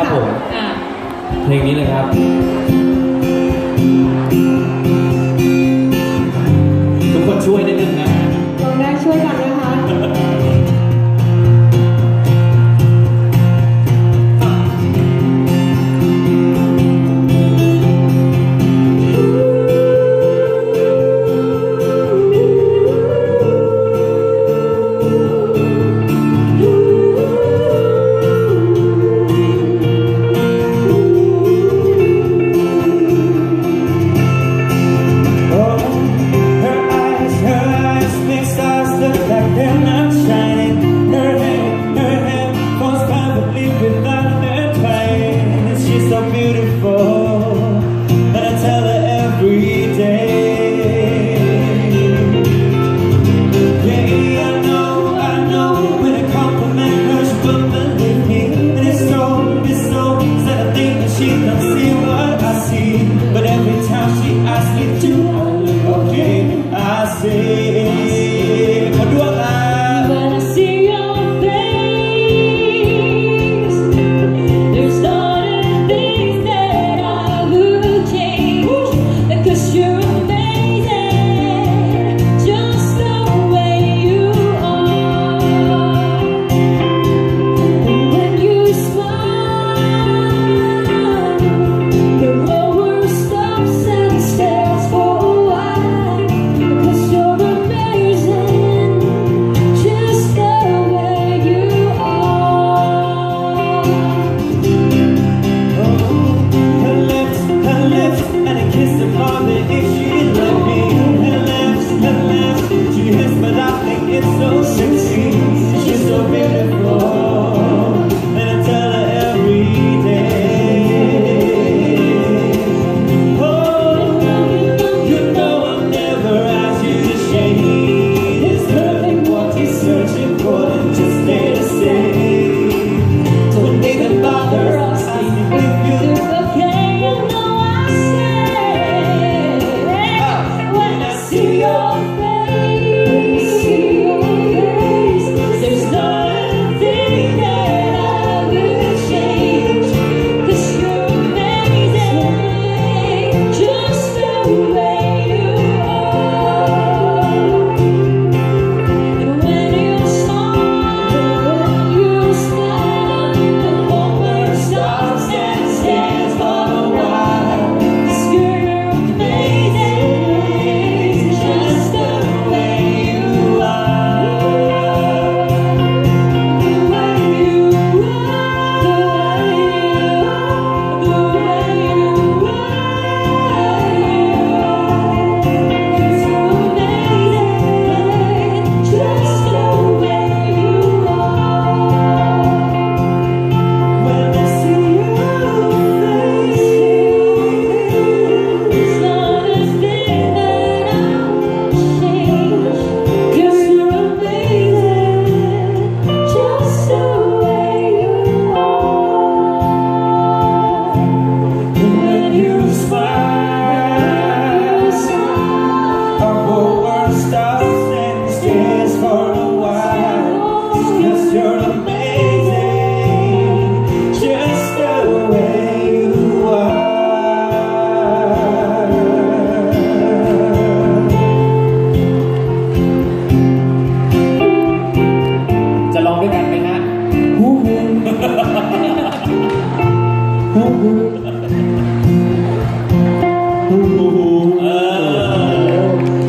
ครับผม เพลงนี้เลยครับ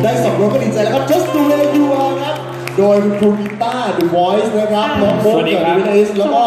ได้สองรถก็ดีใจแล้วครับ Just Do It You Are ครับ โดยคุณรูกีตาร์ The Voice นะครับน้องโบ๊ทกับวินเอสแล้วก็